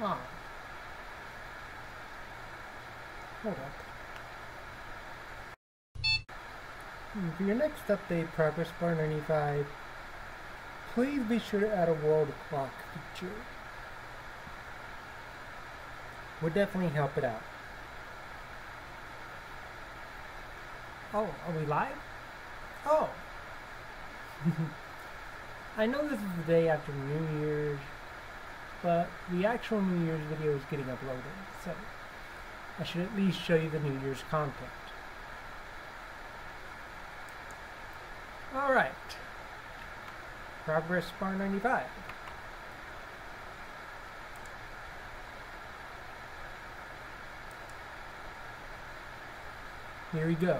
Ah. Hold up. Hmm, For your next update, Progress Bar 95, please be sure to add a world clock feature. Would definitely help it out. Oh, are we live? Oh! I know this is the day after New Year's, but the actual New Year's video is getting uploaded, so I should at least show you the New Year's content. Alright. Progress Bar 95. Here we go.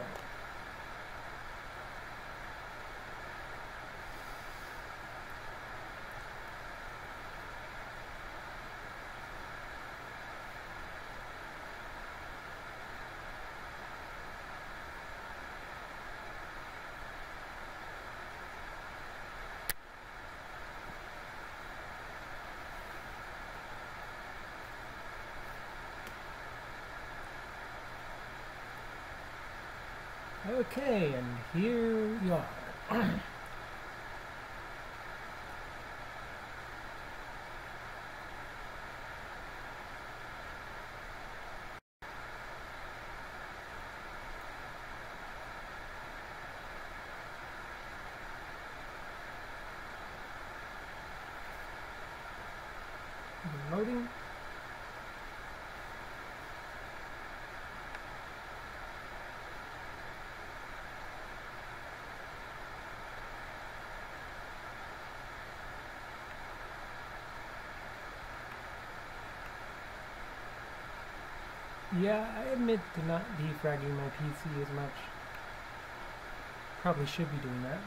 Okay, and here you are. Loading. Yeah, I admit to not defragging my PC as much. Probably should be doing that.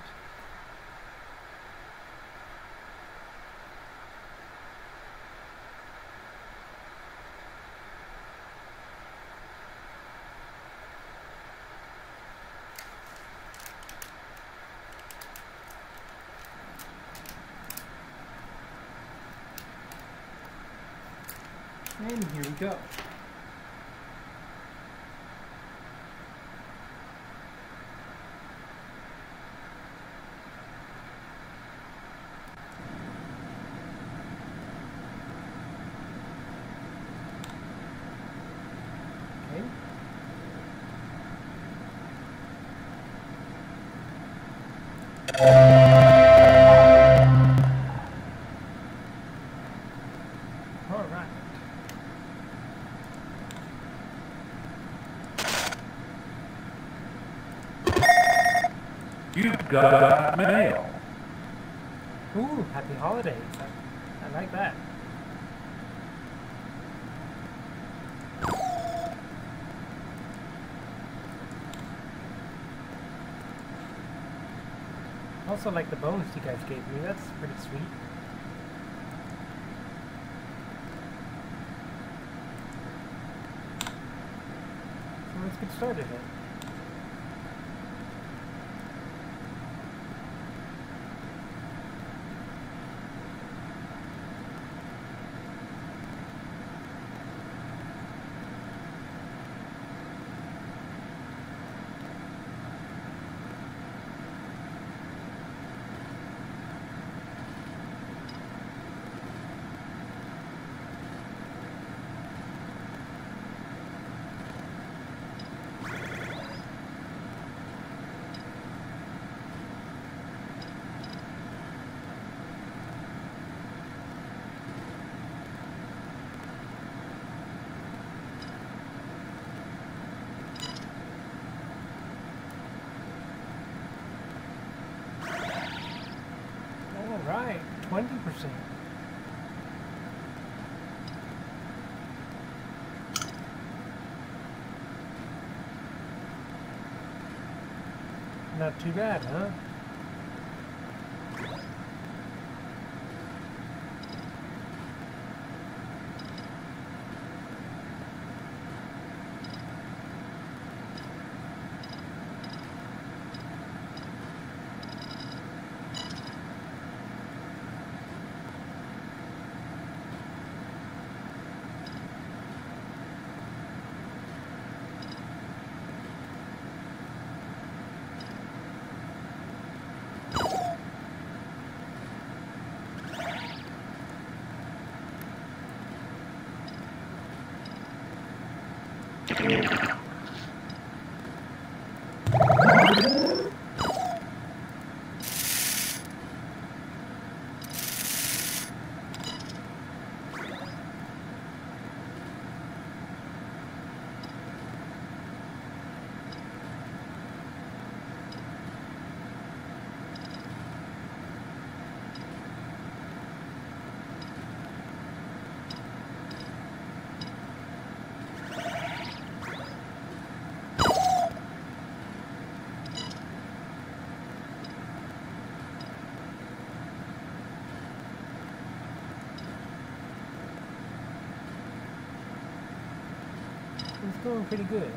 And here we go. Okay. All right. You've got mail. Ooh, happy holidays. I, I like that. Also like the bonus you guys gave me. That's pretty sweet. So let's get started. All right, 20%. Not too bad, huh? It's going pretty good.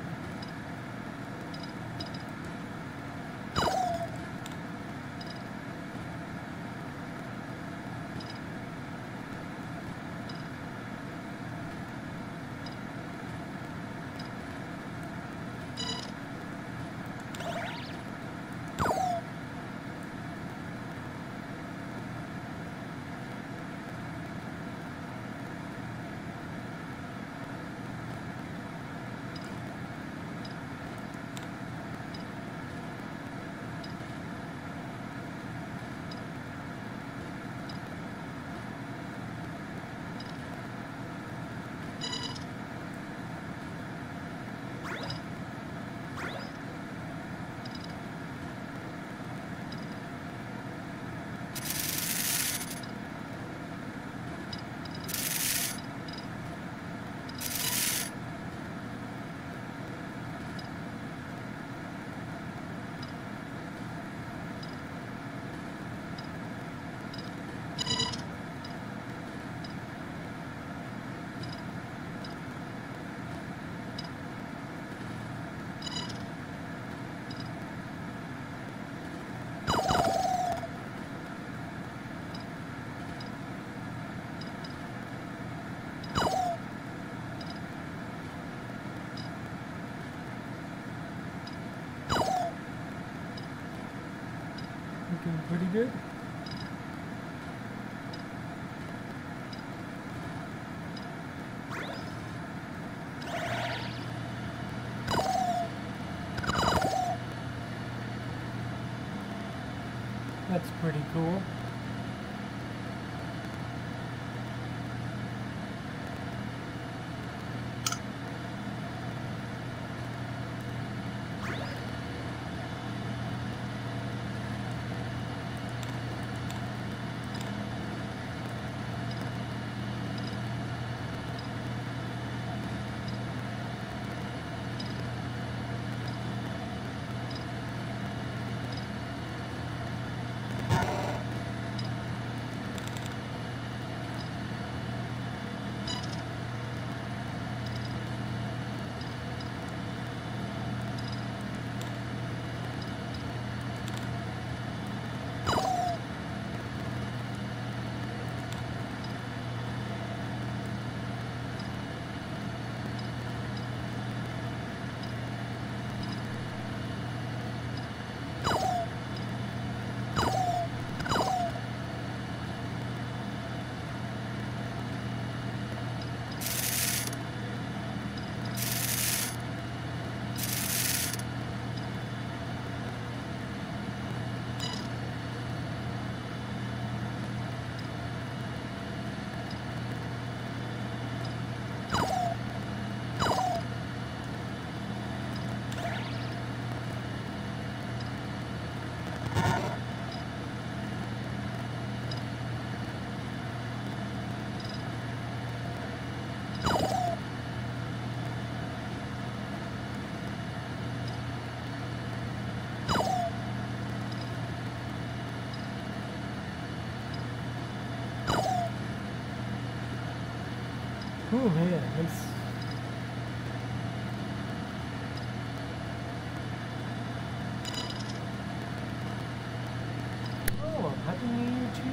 Looking pretty good. That's pretty cool. Oh man, it's Oh, happy to,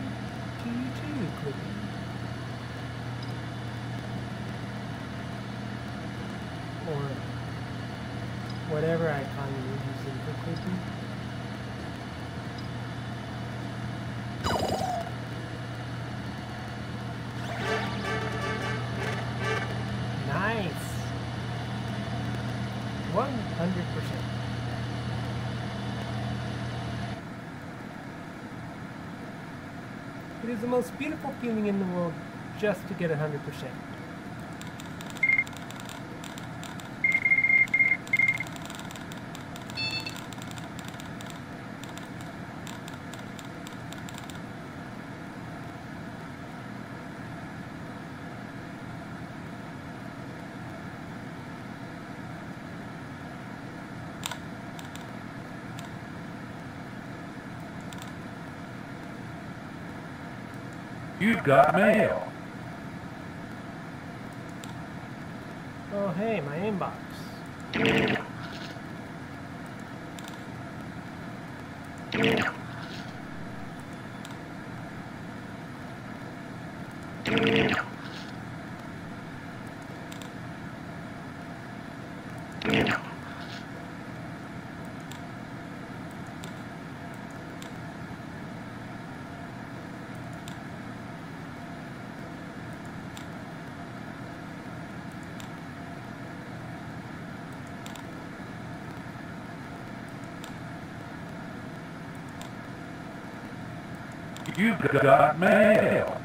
you too. Or whatever icon It's the most beautiful feeling in the world just to get 100%. You've got mail. Oh hey, my inbox. You've got mail.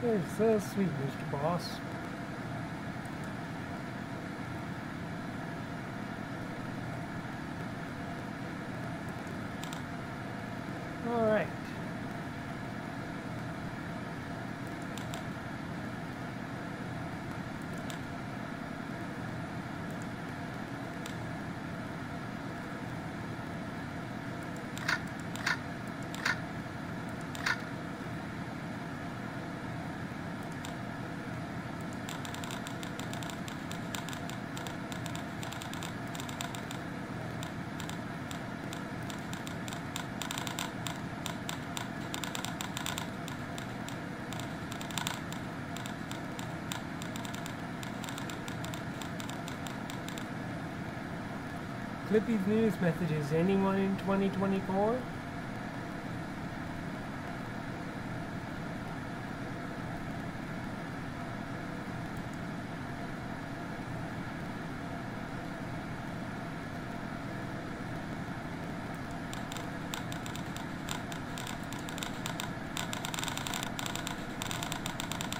You're so sweet, Mr. Boss. All right. Clippy's news messages. Anyone in 2024?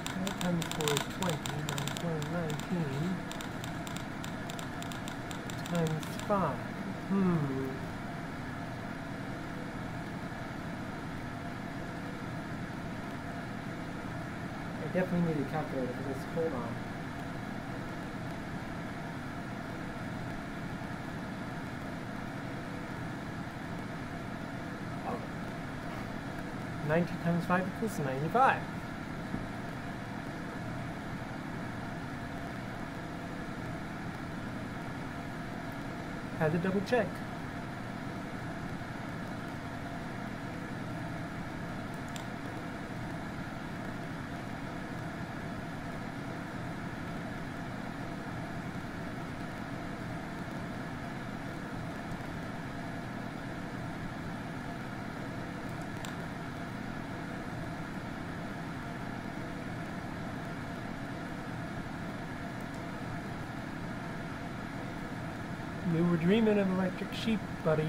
Five times four is 20, minus one is 19 times 5. Hmm. I definitely need a calculator for this. Hold on. Oh. 90 times 5 equals 95. Had to double check. You were dreaming of electric sheep, buddy.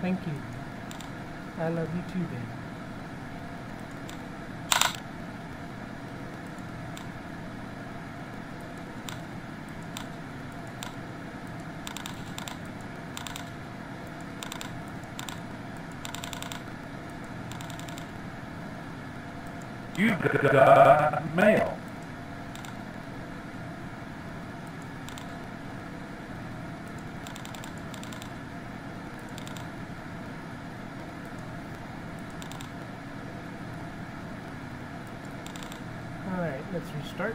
Thank you. I love you too, babe. You've got mail. Alright, let's restart.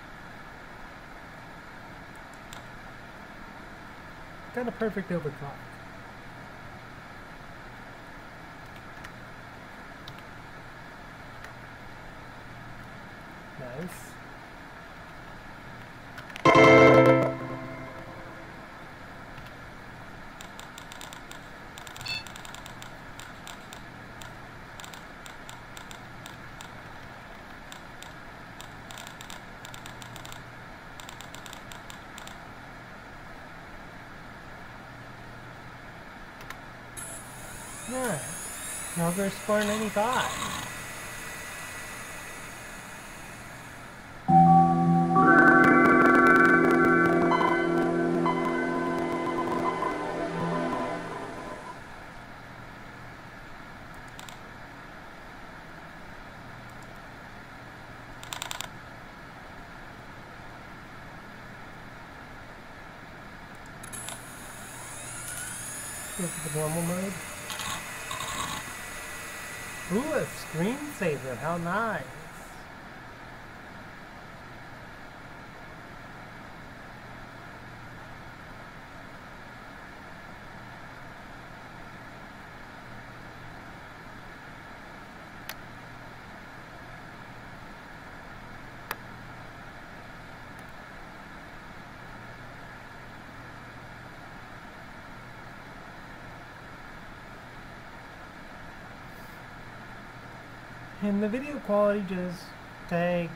Got a perfect overclock. Nice. Alright. Another score 95. Go for the normal mode. Ooh, a screensaver. How nice. And the video quality just takes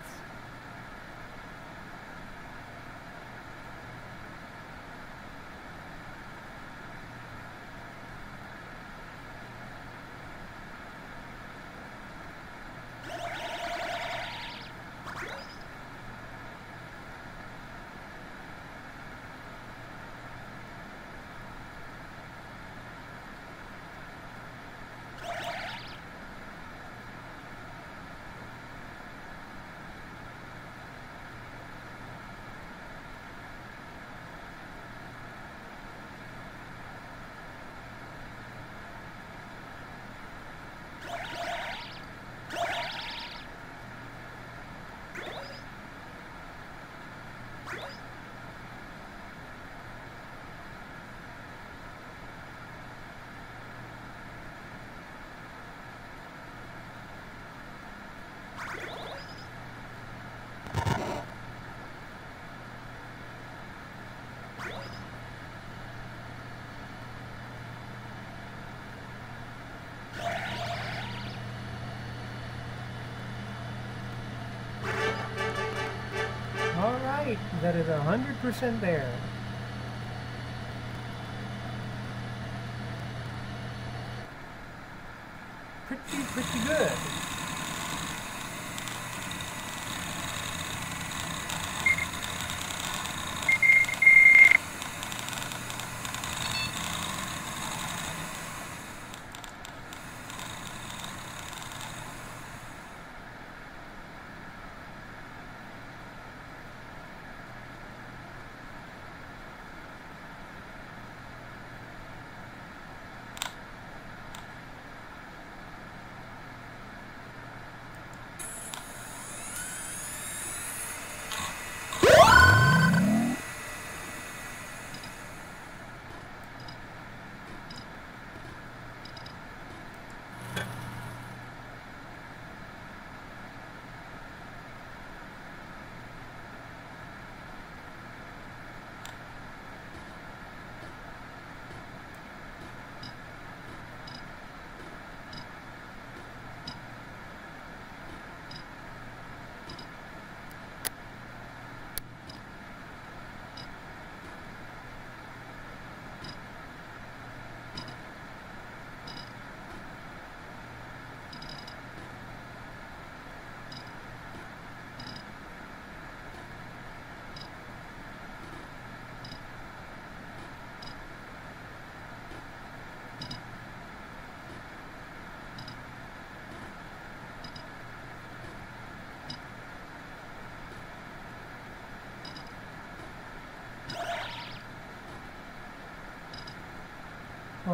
Alright, that is a hundred percent there.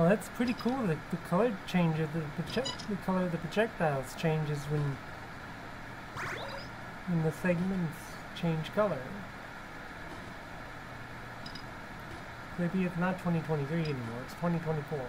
That's pretty cool. The, the color change of the, the color of the projectiles changes when when the segments change color. Maybe it's not 2023 anymore. It's 2024.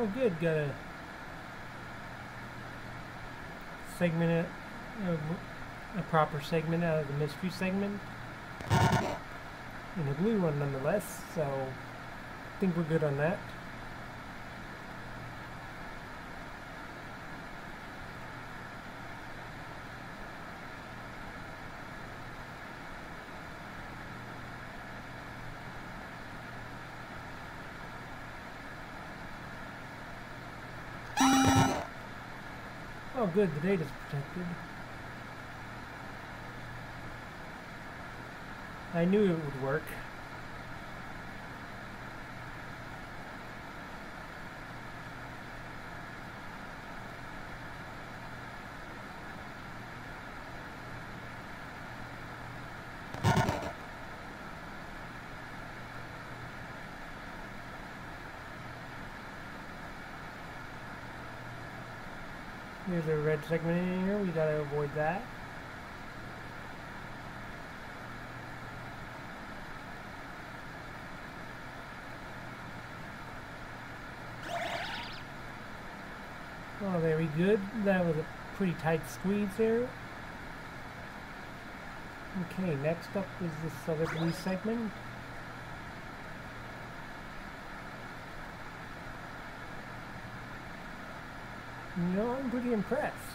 Oh, good. Got a segment, of, a proper segment out of the mystery segment. And a blue one nonetheless, so I think we're good on that. Good, the data's protected. I knew it would work. There's a red segment in here, we gotta avoid that. Oh, very good. That was a pretty tight squeeze there. Okay, next up is this other blue segment. You know, I'm pretty impressed.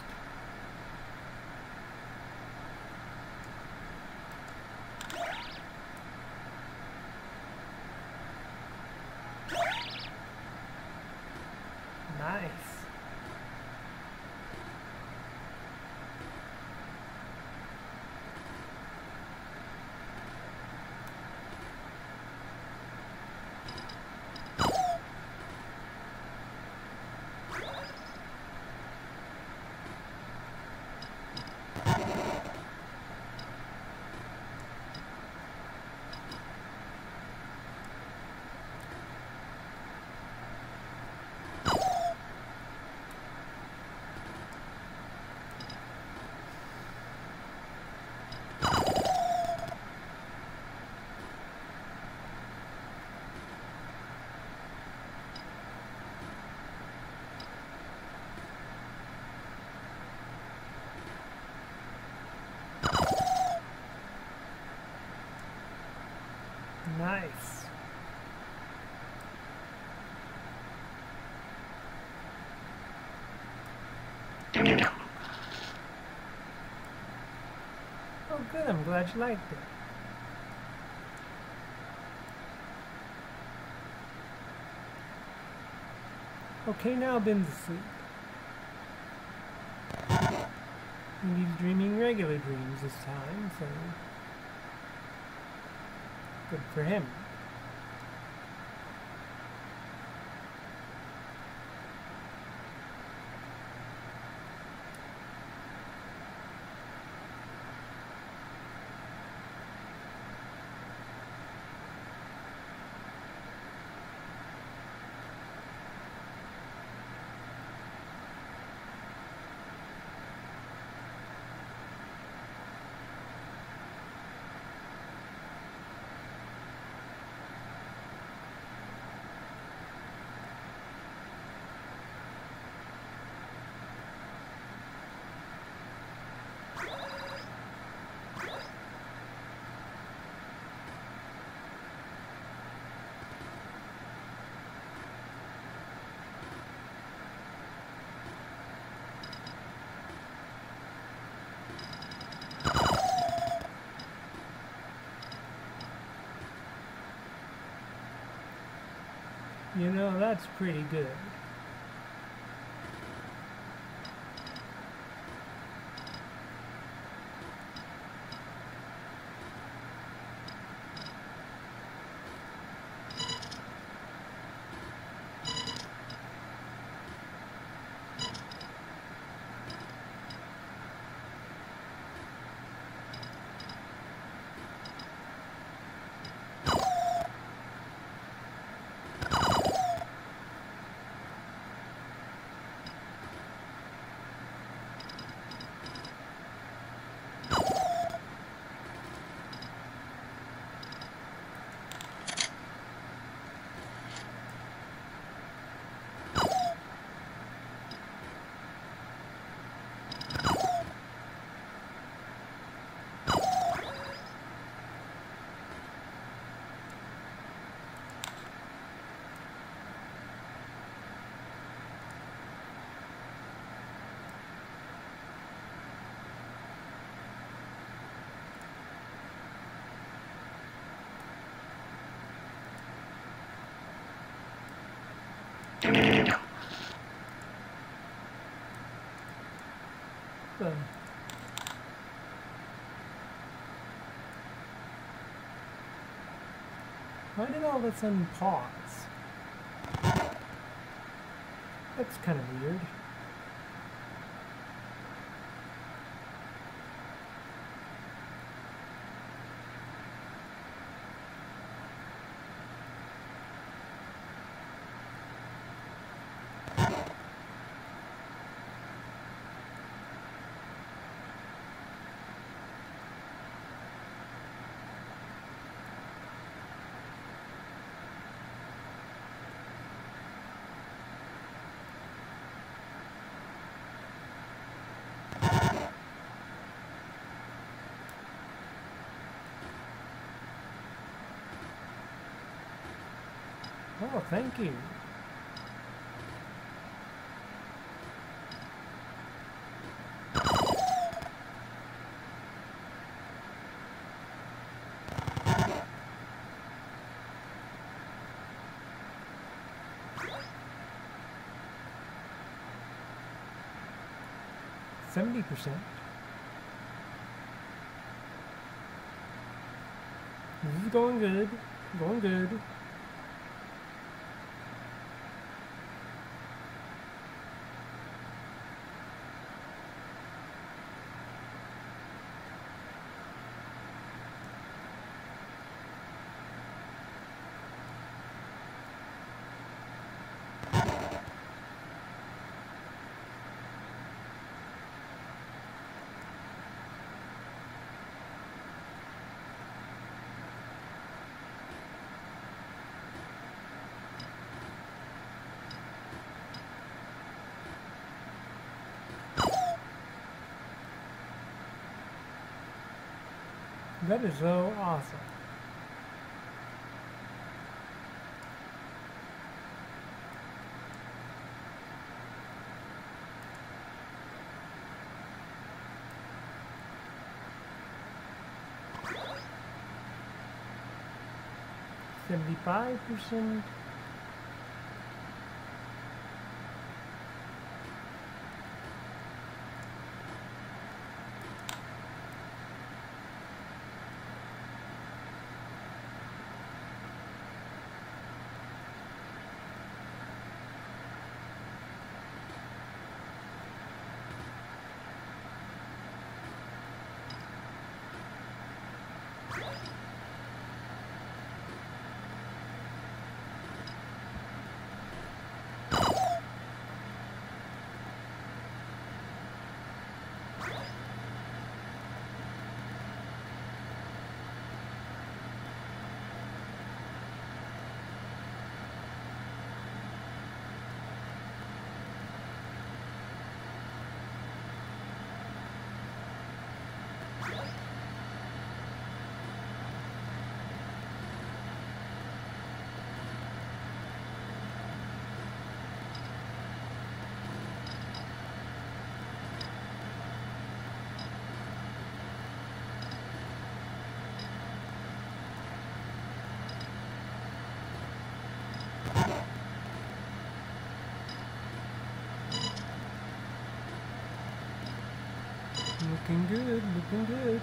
Nice. Nice. Oh good, I'm glad you liked it. Okay, now Ben's asleep. And he's dreaming regular dreams this time, so good for him. You know, that's pretty good. Why did all of a sudden pause? That's kind of weird. Oh, thank you. Seventy percent. This is going good. Going good. That is so awesome. Seventy-five percent. Looking good, looking good.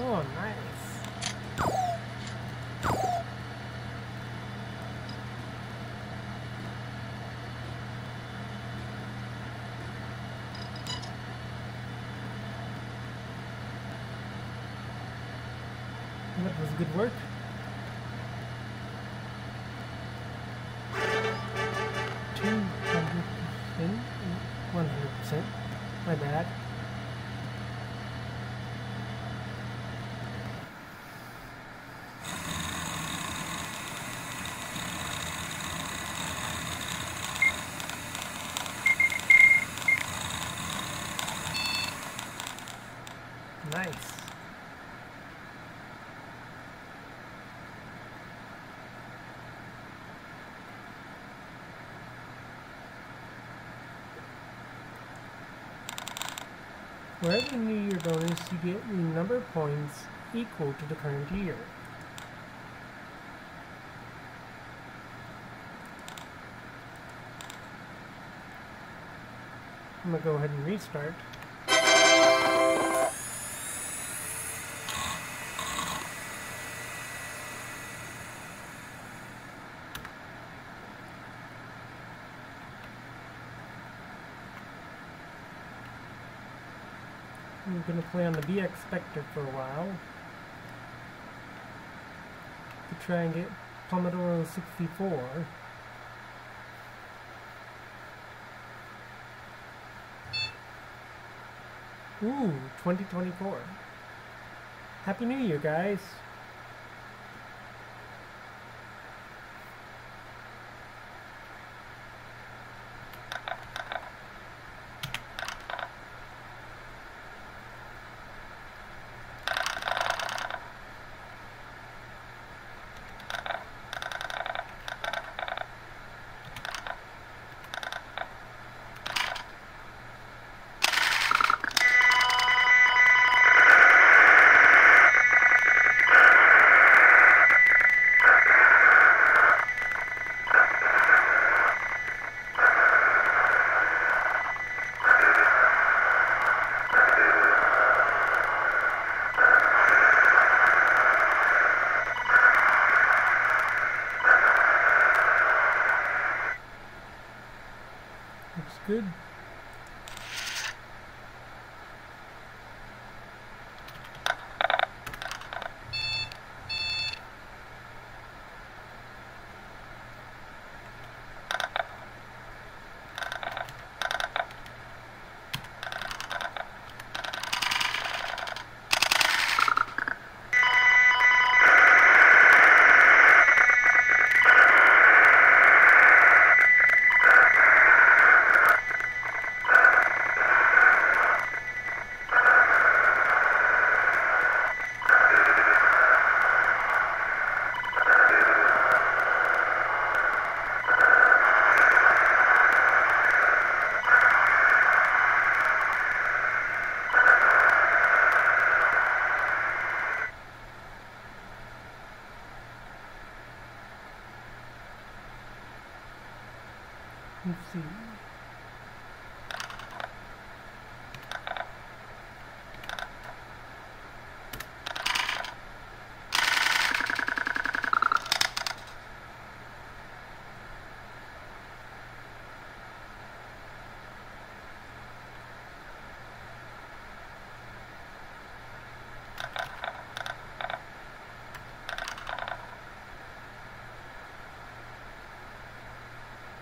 Oh, nice. That was good work. Two hundred percent, one hundred percent. My bad. Nice. For every New Year bonus, you get the number of points equal to the current year. I'm gonna go ahead and restart. I'm gonna play on the BX Spectre for a while to try and get Commodore 64. Ooh, 2024. Happy New Year, guys.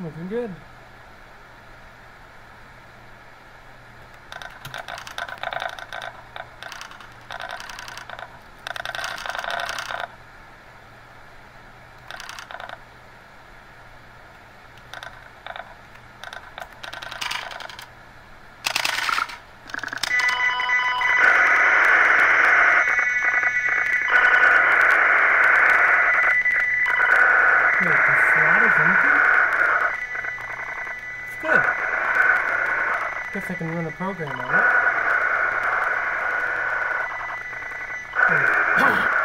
Looking good. Guess I can run a program on it.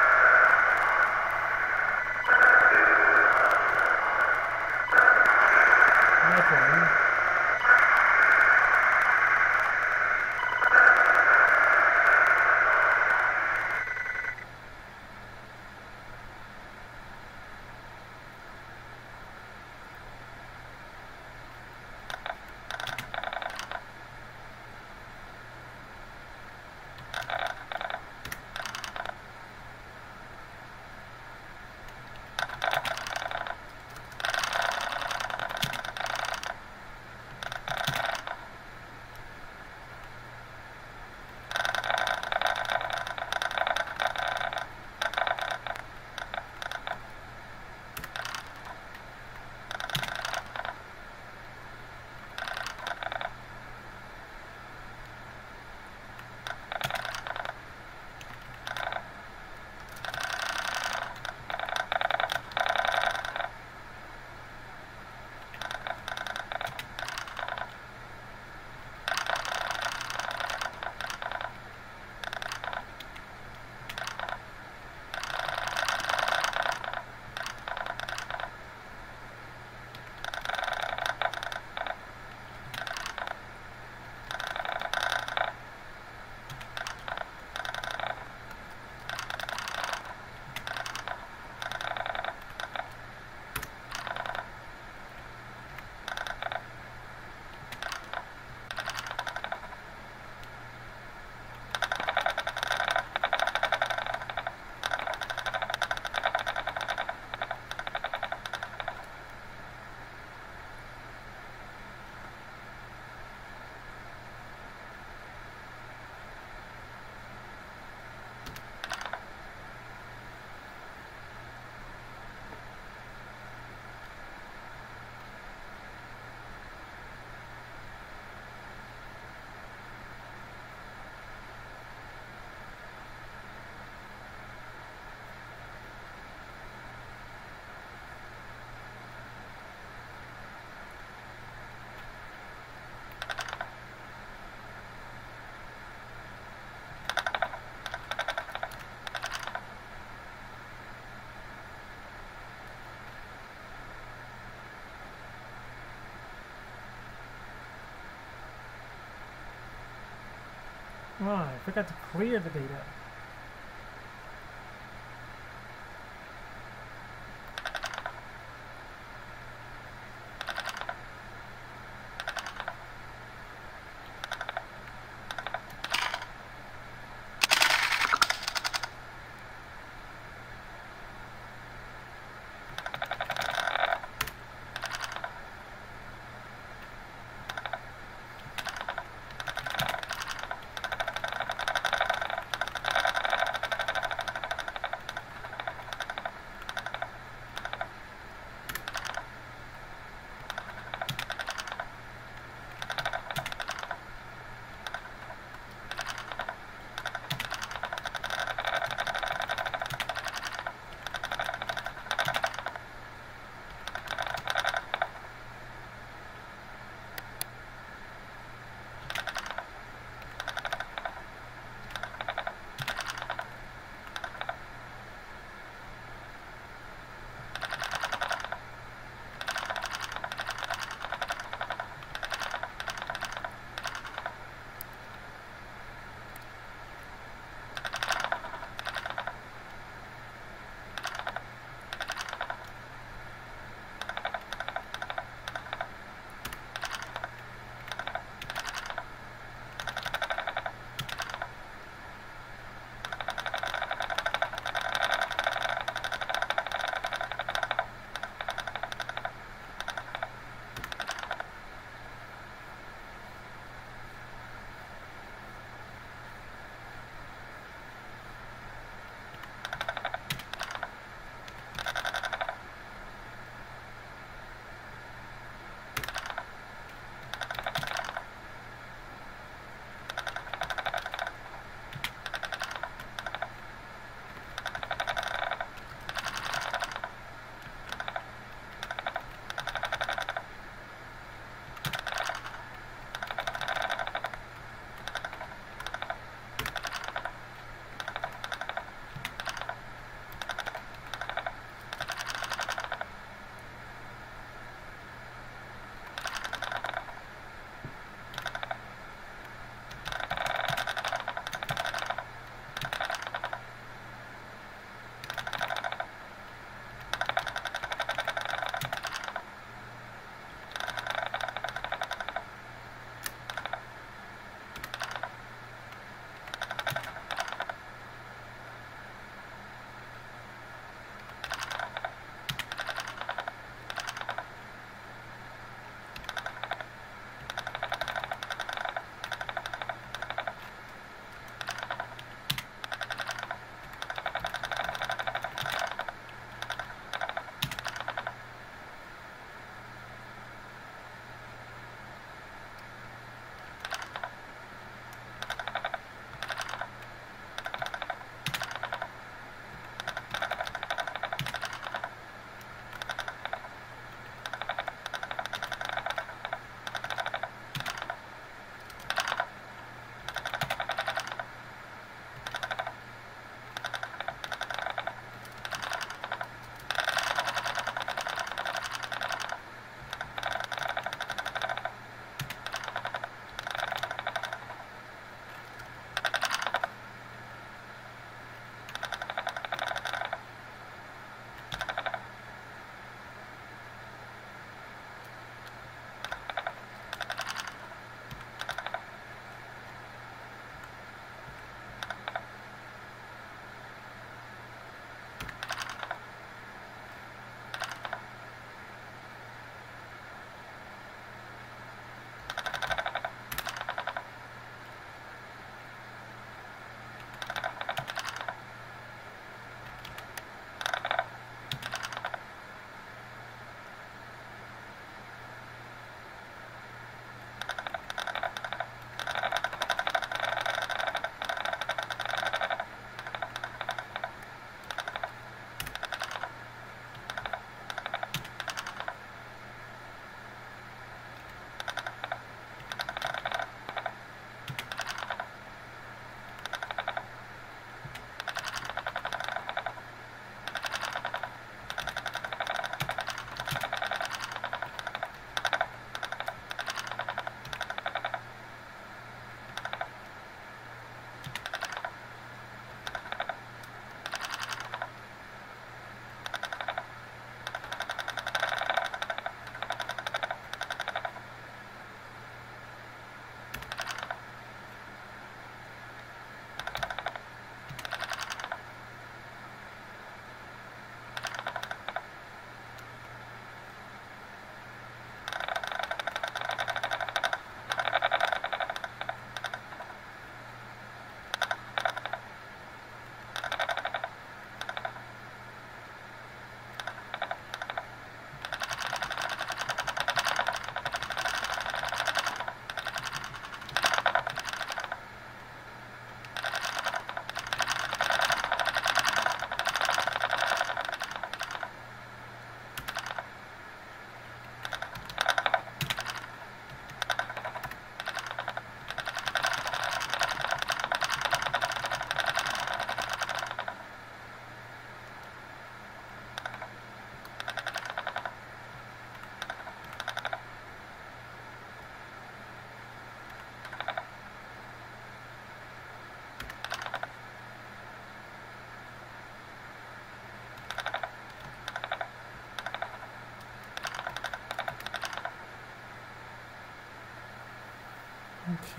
Oh, I forgot to clear the data.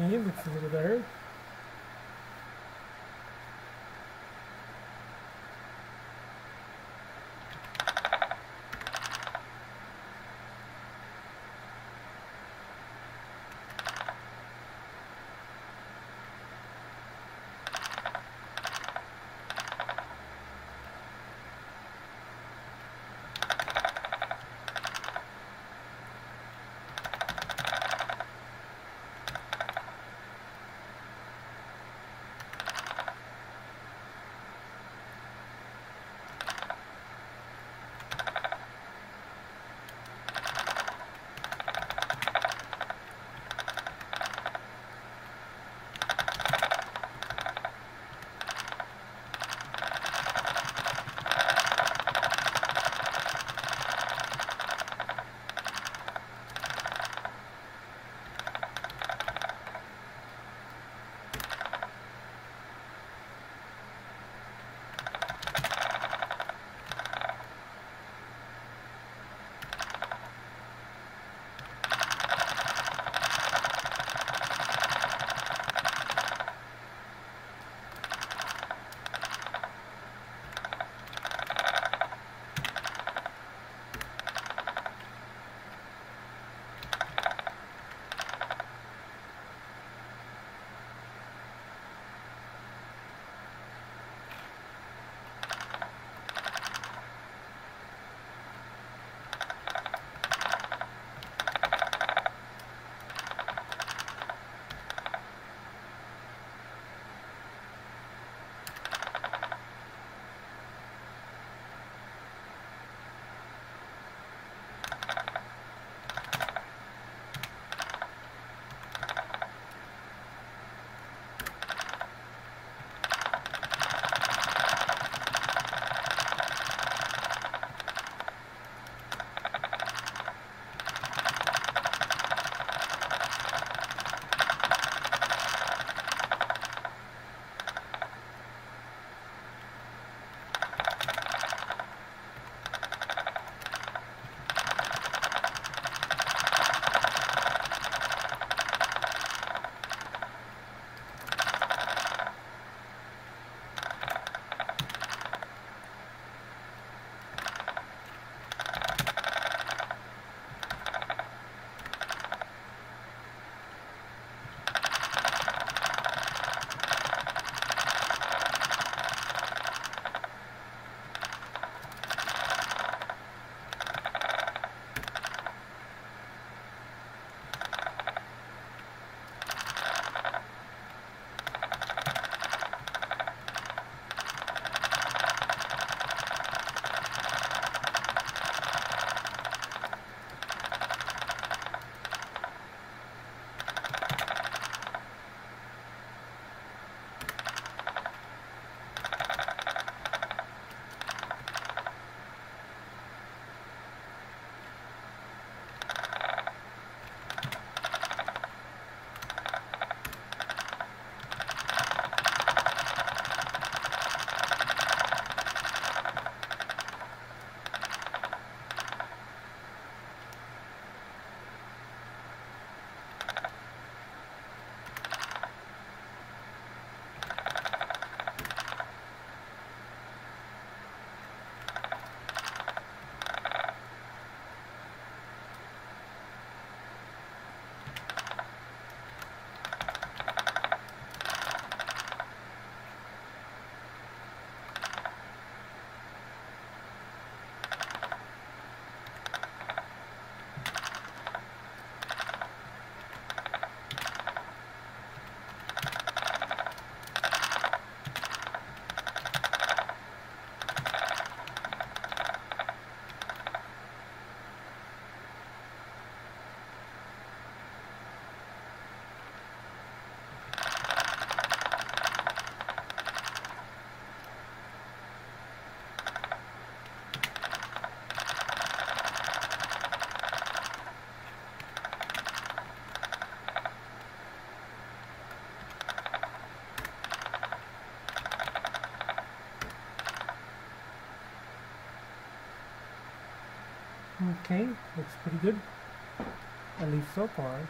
Okay, looks a little better. Okay, looks pretty good. At least so far.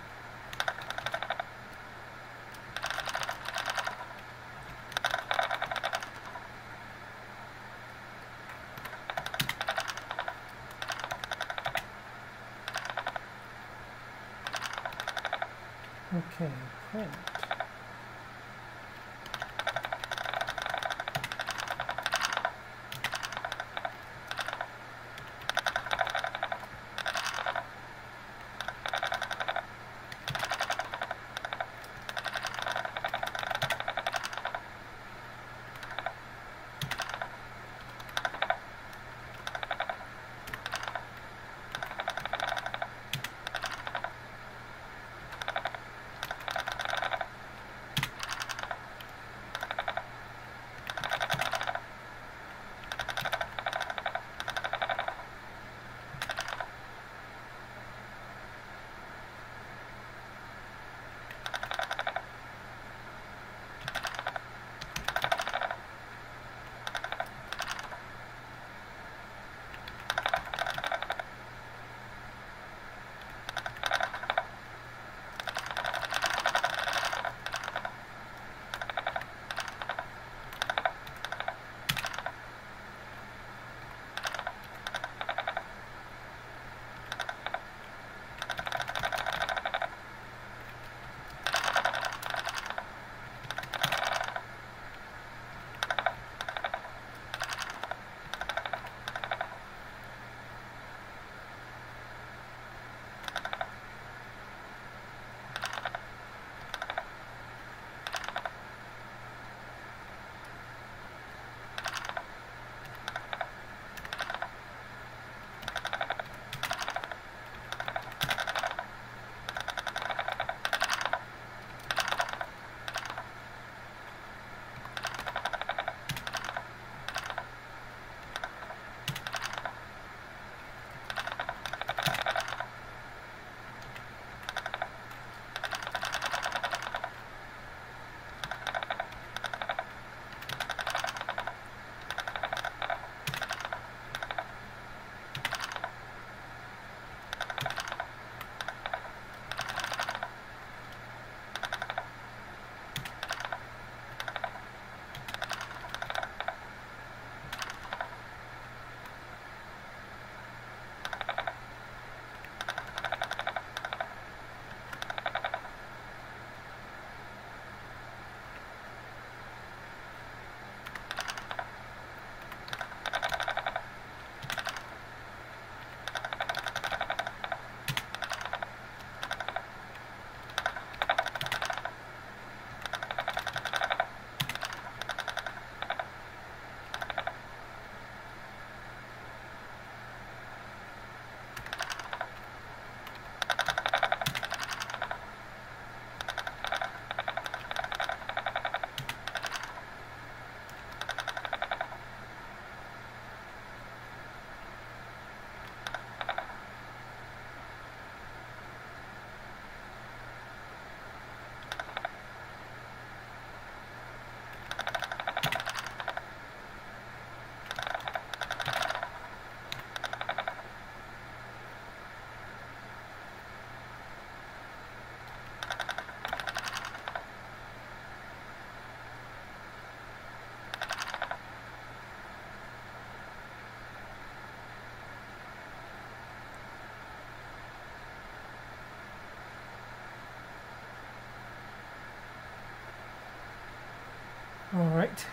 All right.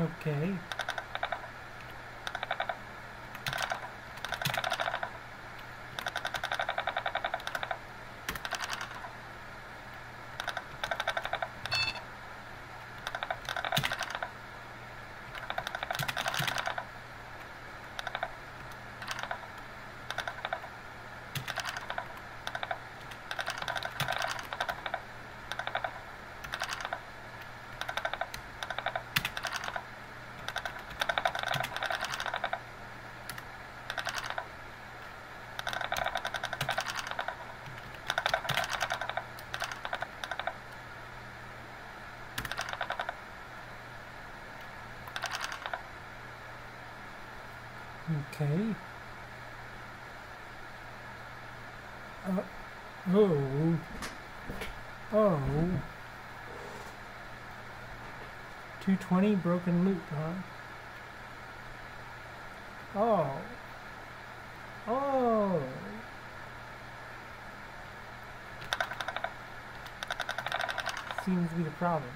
Okay. Okay. Uh, oh. Oh. 220 broken loop, huh? Oh. Oh. Seems to be the problem.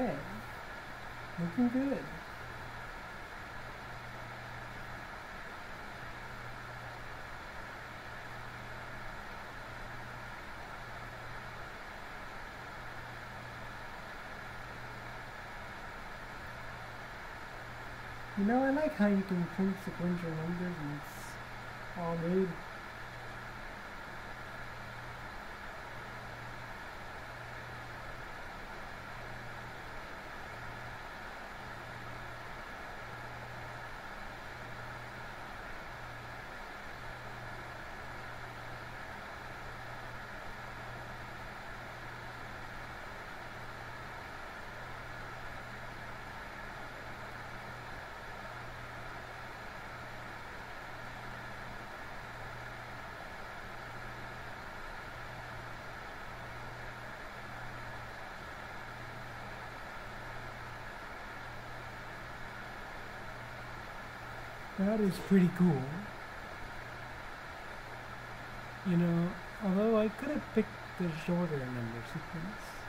Okay. Looking good. You know, I like how you can print sequential numbers and it's all made. That is pretty cool. You know, although I could have picked the shorter number sequence.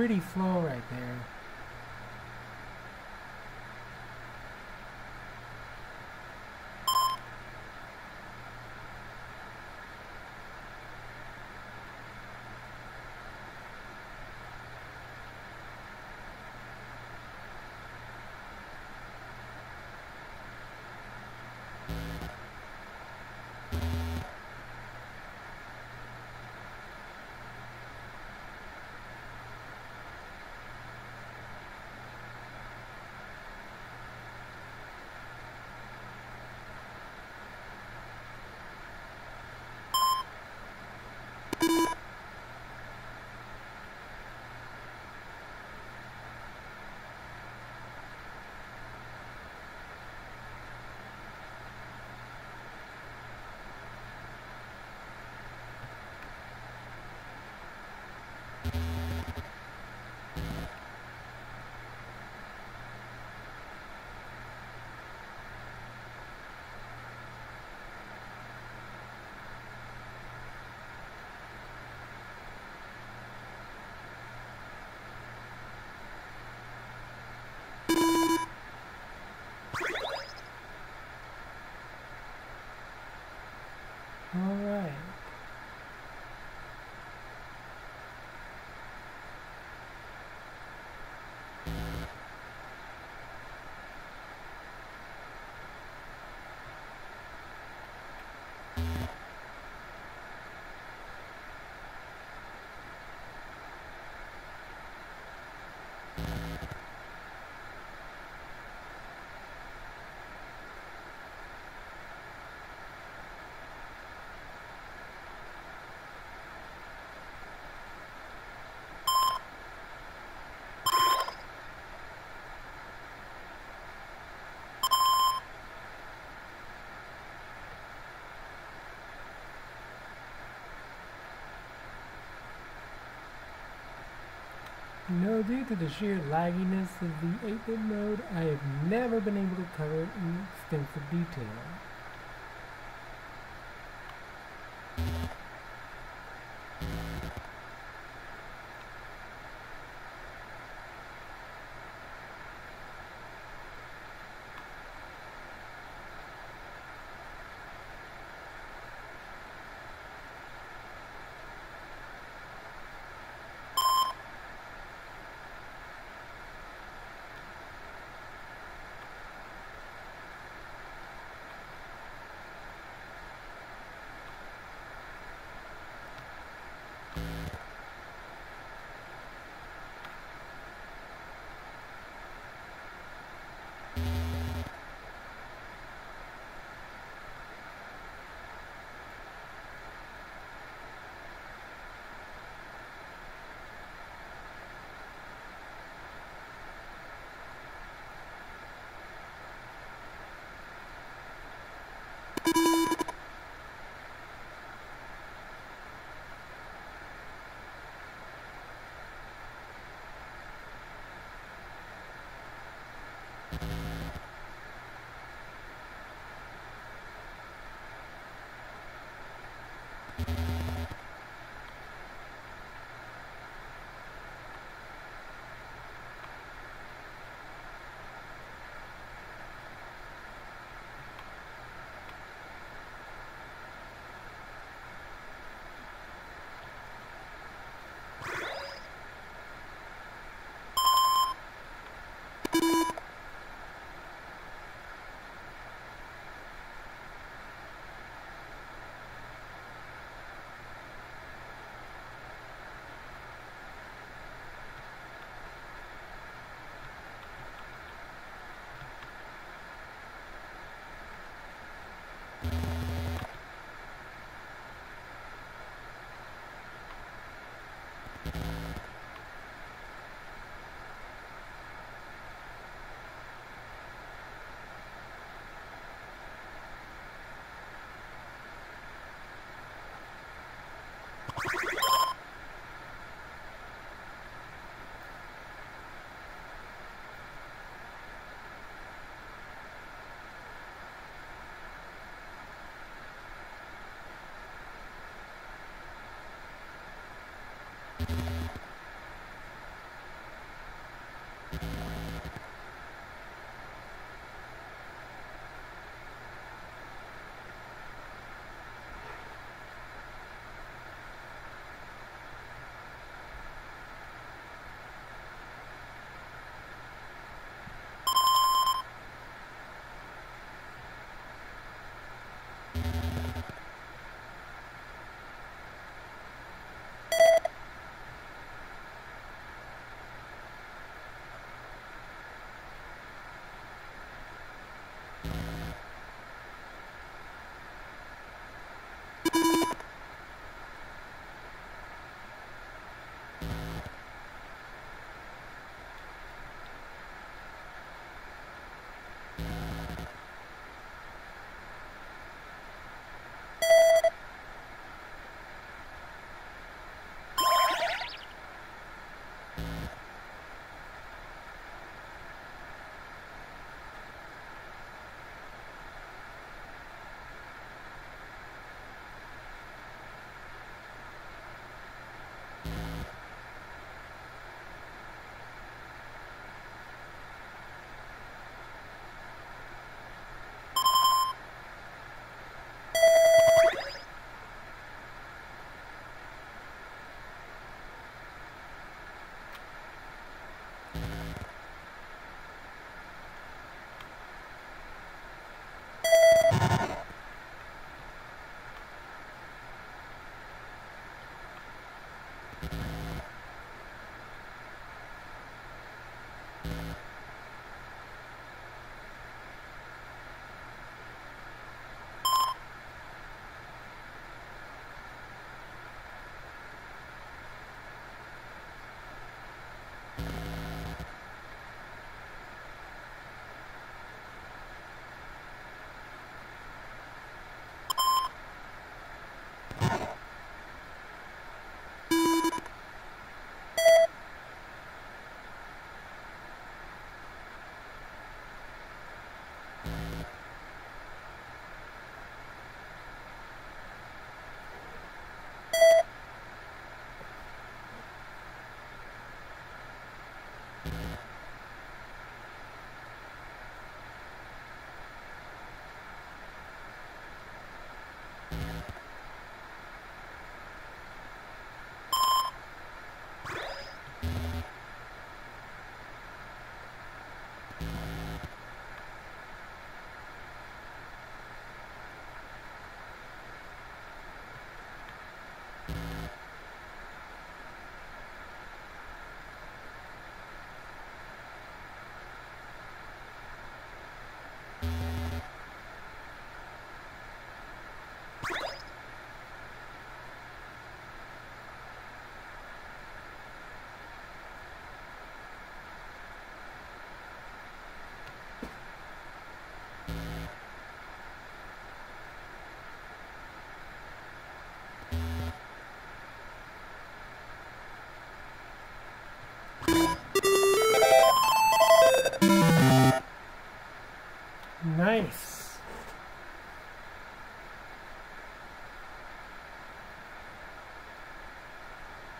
Pretty flow right there. Know, due to the sheer lagginess of the 8-bit mode, I have never been able to cover it in extensive detail. Nice.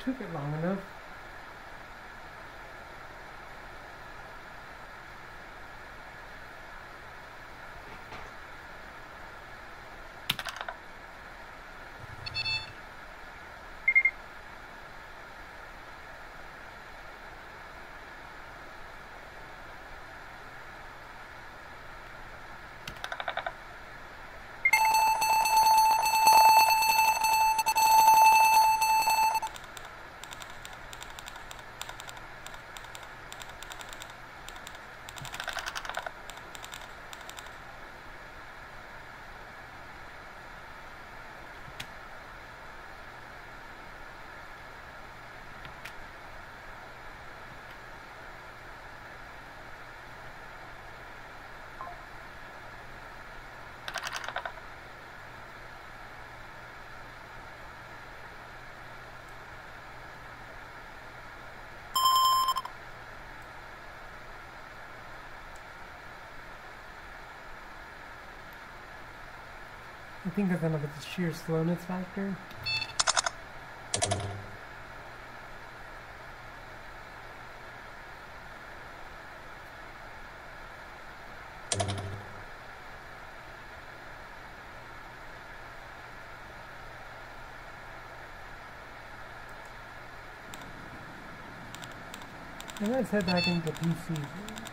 Took it long enough. I think that's the sheer slowness factor. And let's head back into the PC.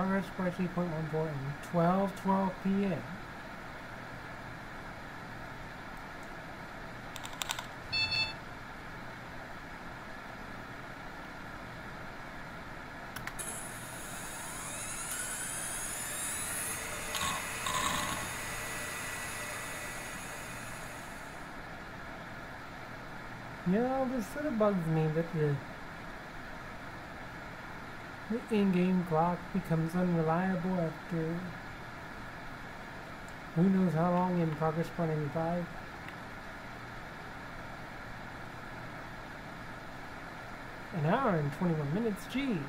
143.14 and 12, p.m. Yeah, this sort of bugs me that the the in-game clock becomes unreliable after who knows how long in Progress Point 85. An hour and 21 minutes, jeez.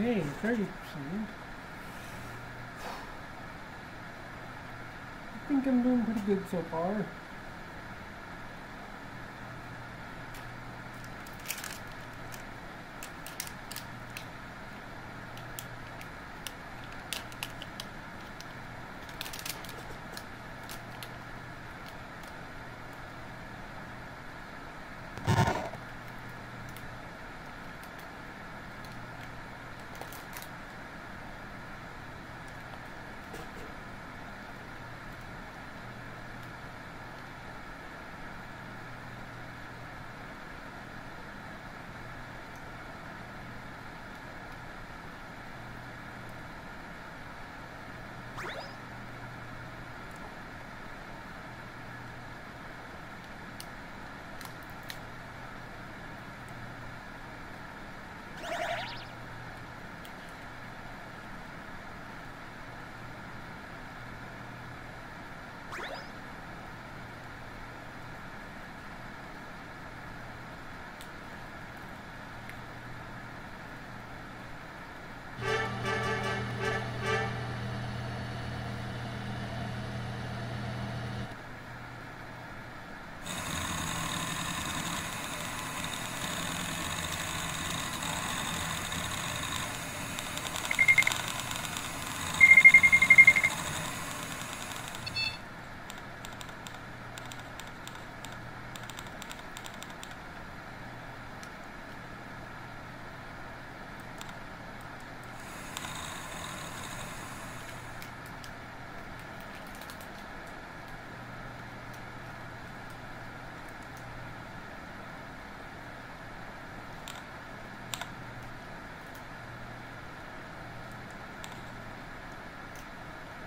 Okay, 30%. I think I'm doing pretty good so far.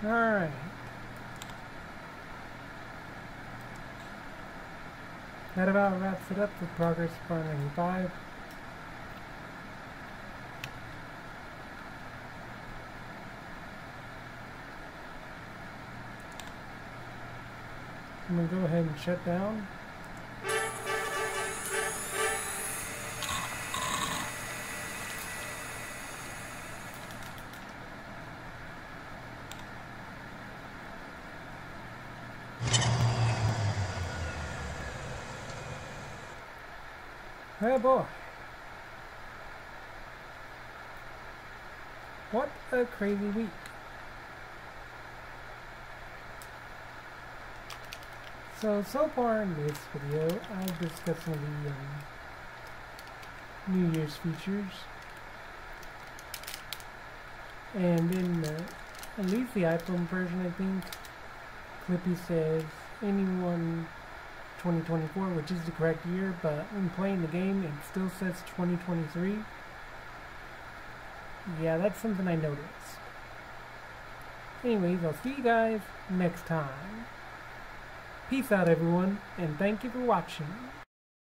Alright. That about wraps it up for Progress Bar 95. I'm gonna go ahead and shut down. Oh boy. What a crazy week. So, so far in this video, I've discussed some of the um, New Year's features. And in uh, at least the iPhone version, I think, Clippy says anyone 2024, which is the correct year, but when playing the game, it still says 2023. Yeah, that's something I noticed. Anyways, I'll see you guys next time. Peace out, everyone, and thank you for watching.